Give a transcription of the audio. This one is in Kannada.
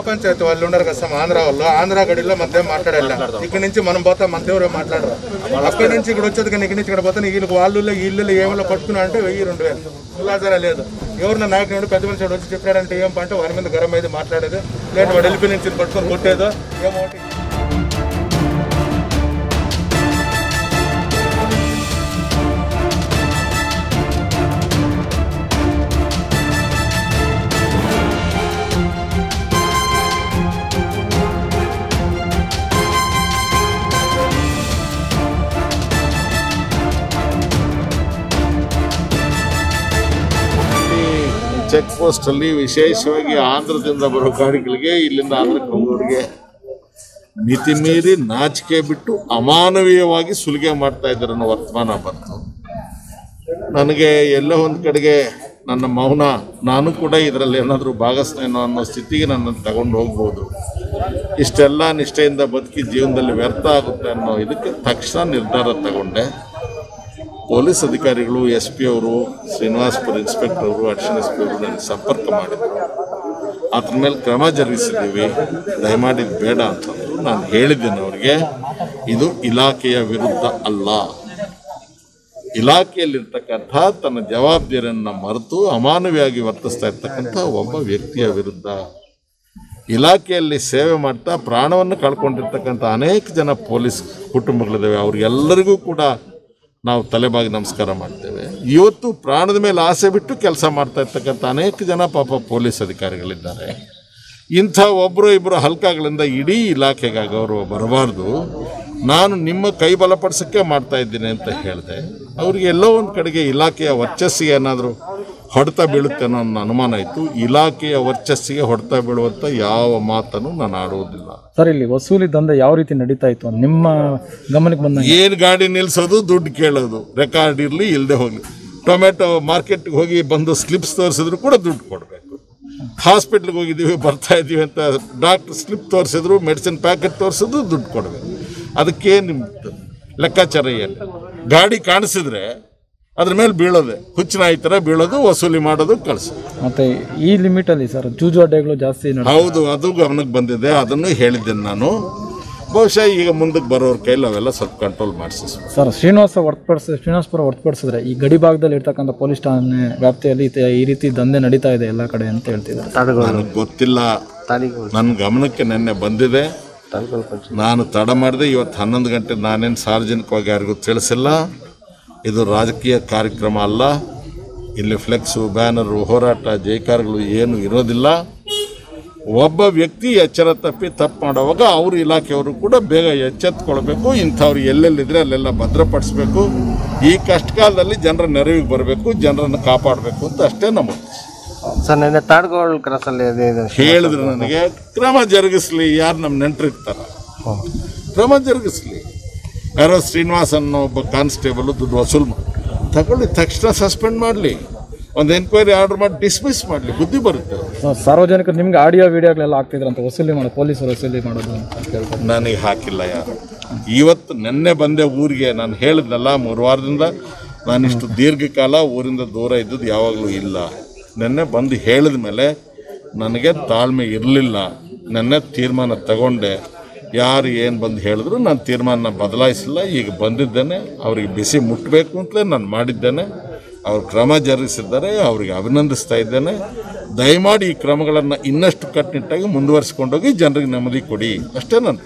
పక్క పంచాయతీ వాళ్ళు ఉండరు కదా ఆంధ్ర వాళ్ళు. ఆంధ్ర గడిలో మధ్య మాట్లాడాలి ఇక్కడ నుంచి మనం పోతాం మన ఎవరు మాట్లాడరు. అక్కడి నుంచి ఇక్కడ వచ్చేది కానీ ఇక్కడ నుంచి ఇక్కడ పోతే వీళ్ళకి వాళ్ళు వీళ్ళు ఏమైనా పట్టుకున్నా అంటే వెయ్యి రెండు వేలు. ఉల్లాసన లేదు. ఎవరిన నాయకుడు పెద్ద మనిషి వచ్చి చెప్పాడంటే ఏం పంట వారి మీద గరం అయితే మాట్లాడేది. లేదు వాడు వెళ్ళిపోయి నుంచి పట్టుకొని కొట్టేదో ఏమో ಚೆಕ್ ಪೋಸ್ಟ್ ಅಲ್ಲಿ ವಿಶೇಷವಾಗಿ ಆಂಧ್ರದಿಂದ ಬರೋ ಗಾಡಿಗಳಿಗೆ ಇಲ್ಲಿಂದ ಆಂಧ್ರಕ್ಕೆ ಹೋಗೋರಿಗೆ ಮಿತಿ ಮೀರಿ ನಾಚಿಕೆ ಬಿಟ್ಟು ಅಮಾನವೀಯವಾಗಿ ಸುಲಿಗೆ ಮಾಡ್ತಾ ಇದ್ದಾರೆ ಅನ್ನೋ ವರ್ತಮಾನ ಬಂತು. ನನಗೆ ಎಲ್ಲೋ ಒಂದು ಕಡೆಗೆ ನನ್ನ ಮೌನ ನಾನು ಕೂಡ ಇದರಲ್ಲಿ ಏನಾದರೂ ಭಾಗಸ್ತೇನೋ ಅನ್ನೋ ಸ್ಥಿತಿಗೆ ನನ್ನನ್ನು ತಗೊಂಡು ಹೋಗ್ಬೋದು. ಇಷ್ಟೆಲ್ಲ ನಿಷ್ಠೆಯಿಂದ ಬದುಕಿ ಜೀವನದಲ್ಲಿ ವ್ಯರ್ಥ ಆಗುತ್ತೆ ಅನ್ನೋ ಇದಕ್ಕೆ ತಕ್ಷಣ ನಿರ್ಧಾರ ತಗೊಂಡೆ. ಪೊಲೀಸ್ ಅಧಿಕಾರಿಗಳು ಎಸ್ ಪಿ ಅವರು ಶ್ರೀನಿವಾಸ್ಪುರ ಇನ್ಸ್ಪೆಕ್ಟರ್ ಅವರು ಅಡಿಷನ್ ಎಸ್ ಪಿ ಅವರು ನನಗೆ ಸಂಪರ್ಕ ಮಾಡಿದರು. ಅದ್ರ ಮೇಲೆ ಕ್ರಮ ಜರುಗಿಸಿದ್ದೀವಿ. ದಯಮಾಡಿ ಬೇಡ ಅಂತಂದ್ರು ನಾನು ಹೇಳಿದ್ದೇನೆ ಅವರಿಗೆ, ಇದು ಇಲಾಖೆಯ ವಿರುದ್ಧ ಅಲ್ಲ. ಇಲಾಖೆಯಲ್ಲಿರ್ತಕ್ಕಂಥ ತನ್ನ ಜವಾಬ್ದಾರಿಯನ್ನು ಮರೆತು ಅಮಾನವಿಯಾಗಿ ವರ್ತಿಸ್ತಾ ಇರ್ತಕ್ಕಂಥ ಒಬ್ಬ ವ್ಯಕ್ತಿಯ ವಿರುದ್ಧ ಇಲಾಖೆಯಲ್ಲಿ ಸೇವೆ ಮಾಡ್ತಾ ಪ್ರಾಣವನ್ನು ಕಳ್ಕೊಂಡಿರ್ತಕ್ಕಂಥ ಅನೇಕ ಜನ ಪೊಲೀಸ್ ಕುಟುಂಬಗಳಿದ್ದಾವೆ. ಅವ್ರಿಗೆಲ್ಲರಿಗೂ ಕೂಡ ನಾವು ತಲೆಬಾಗಿ ನಮಸ್ಕಾರ ಮಾಡ್ತೇವೆ. ಇವತ್ತು ಪ್ರಾಣದ ಮೇಲೆ ಆಸೆ ಬಿಟ್ಟು ಕೆಲಸ ಮಾಡ್ತಾ ಇರ್ತಕ್ಕಂಥ ಅನೇಕ ಜನ ಪಾಪ ಪೊಲೀಸ್ ಅಧಿಕಾರಿಗಳಿದ್ದಾರೆ. ಇಂಥ ಒಬ್ಬರು ಇಬ್ಬರು ಹಲ್ಕಾಗಳಿಂದ ಇಡೀ ಇಲಾಖೆಗೆ ಗೌರವ ಬರಬಾರ್ದು. ನಾನು ನಿಮ್ಮ ಕೈ ಬಲಪಡಿಸೋಕ್ಕೆ ಮಾಡ್ತಾ ಇದ್ದೀನಿ ಅಂತ ಹೇಳಿದೆ. ಅವ್ರಿಗೆ ಎಲ್ಲೋ ಒಂದು ಕಡೆಗೆ ಇಲಾಖೆಯ ವರ್ಚಸ್ಸಿಗೆ ಏನಾದರೂ ಹೊಡೆತ ಬೀಳುತ್ತೆ ಅನ್ನೋ ನನ್ನ ಅನುಮಾನ ಇತ್ತು. ಇಲಾಖೆಯ ವರ್ಚಸ್ಸಿಗೆ ಹೊಡೆತ ಬೀಳುವಂಥ ಯಾವ ಮಾತನ್ನು ನಾನು ಆಡುವುದಿಲ್ಲ. ಸರ್ ಇಲ್ಲಿ ವಸೂಲಿ ದಂಧೆ ಯಾವ ರೀತಿ ನಡೀತಾ ಇತ್ತು? ನಿಮ್ಮ ಗಮನಕ್ಕೆ ಬಂದ ಏನು ಗಾಡಿ ನಿಲ್ಸೋದು ದುಡ್ಡು ಕೇಳೋದು. ರೆಕಾರ್ಡ್ ಇರಲಿ ಇಲ್ಲದೆ ಹೋಗಲಿ. ಟೊಮೆಟೊ ಮಾರ್ಕೆಟ್ಗೆ ಹೋಗಿ ಬಂದು ಸ್ಲಿಪ್ಸ್ ತೋರಿಸಿದ್ರು ಕೂಡ ದುಡ್ಡು ಕೊಡಬೇಕು. ಹಾಸ್ಪಿಟ್ಲ್ಗೆ ಹೋಗಿದ್ದೀವಿ ಬರ್ತಾ ಇದ್ದೀವಿ ಅಂತ ಡಾಕ್ಟರ್ ಸ್ಲಿಪ್ ತೋರಿಸಿದ್ರು ಮೆಡಿಸಿನ್ ಪ್ಯಾಕೆಟ್ ತೋರಿಸಿದ್ರು ದುಡ್ಡು ಕೊಡಬೇಕು. ಅದಕ್ಕೆ ನಿಮ್ಮ ಲೆಕ್ಕಾಚಾರ ಏನು? ಗಾಡಿ ಕಾಣಿಸಿದ್ರೆ ಅದ್ರ ಮೇಲೆ ಬೀಳೋದೆ. ಹುಚ್ಚಿನಾಯಿ ಥರ ಬೀಳೋದು ವಸೂಲಿ ಮಾಡೋದು ಕಳಿಸೋದು. ಮತ್ತೆ ಈ ಲಿಮಿಟ್ ಅಲ್ಲಿ ಸರ್ ಜೂಜು ಅಡ್ಡೆಗಳು ಜಾಸ್ತಿ ನಡೆ- ಹೌದು ಅದು ಗಮನಕ್ಕೆ ಬಂದಿದೆ. ಅದನ್ನು ಹೇಳಿದ್ದೇನೆ ನಾನು. ಬಹುಶಃ ಈಗ ಮುಂದಕ್ಕೆ ಬರೋರ ಕೈಲಿ ಅವೆಲ್ಲ ಸ್ವಲ್ಪ ಕಂಟ್ರೋಲ್ ಮಾಡಿಸಿ. ಸರ್ ಶ್ರೀನಿವಾಸ ಹೊರತುಪಡಿಸ ಶ್ರೀನಿವಾಸಪುರ ಹೊರತುಪಡಿಸಿದ್ರೆ ಈ ಗಡಿ ಭಾಗದಲ್ಲಿ ಇರ್ತಕ್ಕಂಥ ಪೊಲೀಸ್ ಠಾಣೆ ವ್ಯಾಪ್ತಿಯಲ್ಲಿ ಈ- ಈ ರೀತಿ ದಂಧೆ ನಡೀತಾ ಇದೆ ಎಲ್ಲ ಕಡೆ ಅಂತ ಹೇಳ್ತಿದ್ದಾರೆ. ನನಗೆ ಗೊತ್ತಿಲ್ಲ. ನನ್ನ ಗಮನಕ್ಕೆ ನಿನ್ನೆ ಬಂದಿದೆ. ನಾನು ತಡ ಮಾಡಿದೆ. ಇವತ್ತು ಹನ್ನೊಂದು ಗಂಟೆ ನಾನೇನು ಸಾರ್ವಜನಿಕವಾಗಿ ಯಾರಿಗೂ ತಿಳಿಸಿಲ್ಲ. ಇದು ರಾಜಕೀಯ ಕಾರ್ಯಕ್ರಮ ಅಲ್ಲ. ಇಲ್ಲಿ ಫ್ಲೆಕ್ಸು ಬ್ಯಾನರು ಹೋರಾಟ ಜೈಕಾರಗಳು ಏನು ಇರೋದಿಲ್ಲ. ಒಬ್ಬ ವ್ಯಕ್ತಿ ಎಚ್ಚರ ತಪ್ಪಿ ತಪ್ಪು ಮಾಡುವಾಗ ಅವ್ರ ಇಲಾಖೆಯವರು ಕೂಡ ಬೇಗ ಎಚ್ಚೆತ್ಕೊಳ್ಬೇಕು. ಇಂಥವ್ರು ಎಲ್ಲೆಲ್ಲಿದ್ರೆ ಅಲ್ಲೆಲ್ಲ ಭದ್ರಪಡಿಸ್ಬೇಕು. ಈ ಕಷ್ಟ ಕಾಲದಲ್ಲಿ ಜನರ ನೆರವಿಗೆ ಬರಬೇಕು ಜನರನ್ನು ಕಾಪಾಡಬೇಕು ಅಂತ ಅಷ್ಟೇ ನಮ್ಮ. ಸರ್ ನಿನ್ನೆ ತಾಡ್ಗೋಳ್ ಕ್ರಾಸಲ್ಲಿ ಹೇಳಿದ್ರು ನನಗೆ ಕ್ರಮ ಜರುಗಿಸ್ಲಿ ಯಾರು ನಮ್ಮ ನೆಂಟರಿರ್ತಾರ. ಕ್ರಮ ಜರುಗಿಸ್ಲಿ. ಯಾರೋ ಶ್ರೀನಿವಾಸ್ ಅನ್ನೋ ಒಬ್ಬ ಕಾನ್ಸ್ಟೇಬಲ್ ದುಡ್ಡು ವಸೂಲು ಮಾಡಿ. ತಗೊಳ್ಳಿ ತಕ್ಷಣ ಸಸ್ಪೆಂಡ್ ಮಾಡಲಿ. ಒಂದು ಎನ್ಕ್ವೈರಿ ಆರ್ಡರ್ ಮಾಡಿ ಡಿಸ್ಮಿಸ್ ಮಾಡಲಿ. ಬುದ್ಧಿ ಬರುತ್ತೆ. ಸರ್, ಸಾರ್ವಜನಿಕರು ನಿಮ್ಗೆ ಆಡಿಯೋ ವಿಡಿಯೋಗಳೆಲ್ಲ ಆಗ್ತಿದ್ರಂತ ವಸೂಲಿ ಮಾಡೋದು ಪೊಲೀಸರು ವಸೂಲಿ ಮಾಡೋದು ನನಗೆ ಹಾಕಿಲ್ಲ ಯಾರು. ಇವತ್ತು ನಿನ್ನೆ ಬಂದೆ ಊರಿಗೆ ನಾನು ಹೇಳಿದ್ನಲ್ಲ ಮೂರು ವಾರದಿಂದ ನಾನಿಷ್ಟು ದೀರ್ಘಕಾಲ ಊರಿಂದ ದೂರ ಇದ್ದದ್ದು ಯಾವಾಗಲೂ ಇಲ್ಲ. ನಿನ್ನೆ ಬಂದು ಹೇಳಿದ ಮೇಲೆ ನನಗೆ ತಾಳ್ಮೆ ಇರಲಿಲ್ಲ. ನೆನ್ನೆ ತೀರ್ಮಾನ ತಗೊಂಡೆ. ಯಾರು ಏನು ಬಂದು ಹೇಳಿದ್ರು ನಾನು ತೀರ್ಮಾನ ಬದಲಾಯಿಸಿಲ್ಲ. ಈಗ ಬಂದಿದ್ದೇನೆ, ಅವರಿಗೆ ಬಿಸಿ ಮುಟ್ಟಬೇಕು ಅಂತಲೇ ನಾನು ಮಾಡಿದ್ದೇನೆ. ಅವ್ರು ಕ್ರಮ ಜರುಗಿಸಿದ್ದಾರೆ, ಅವರಿಗೆ ಅಭಿನಂದಿಸ್ತಾ ಇದ್ದೇನೆ. ದಯಮಾಡಿ ಈ ಕ್ರಮಗಳನ್ನು ಇನ್ನಷ್ಟು ಕಟ್ಟುನಿಟ್ಟಾಗಿ ಮುಂದುವರಿಸ್ಕೊಂಡೋಗಿ ಜನರಿಗೆ ನೆಮ್ಮದಿ ಕೊಡಿ. ಅಷ್ಟೇ ನನ್ನ